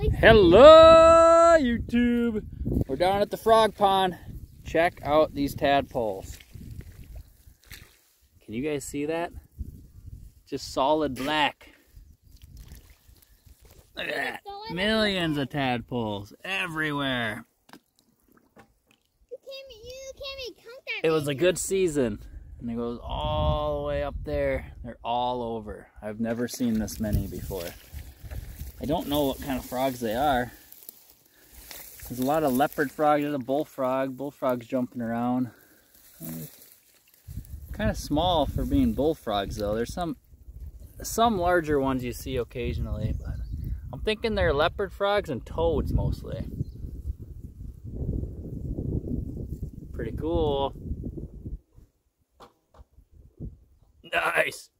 Hello, YouTube. We're down at the frog pond. Check out these tadpoles. Can you guys see that? Just solid black. Look at that. Millions of tadpoles everywhere. You can't, you can't count that. It was a good season. And it goes all the way up there. They're all over. I've never seen this many before. I don't know what kind of frogs they are. There's a lot of leopard frogs. There's a bullfrog. Bullfrog's jumping around. Kind of small for being bullfrogs though. There's some some larger ones you see occasionally, but I'm thinking they're leopard frogs and toads mostly. Pretty cool. Nice.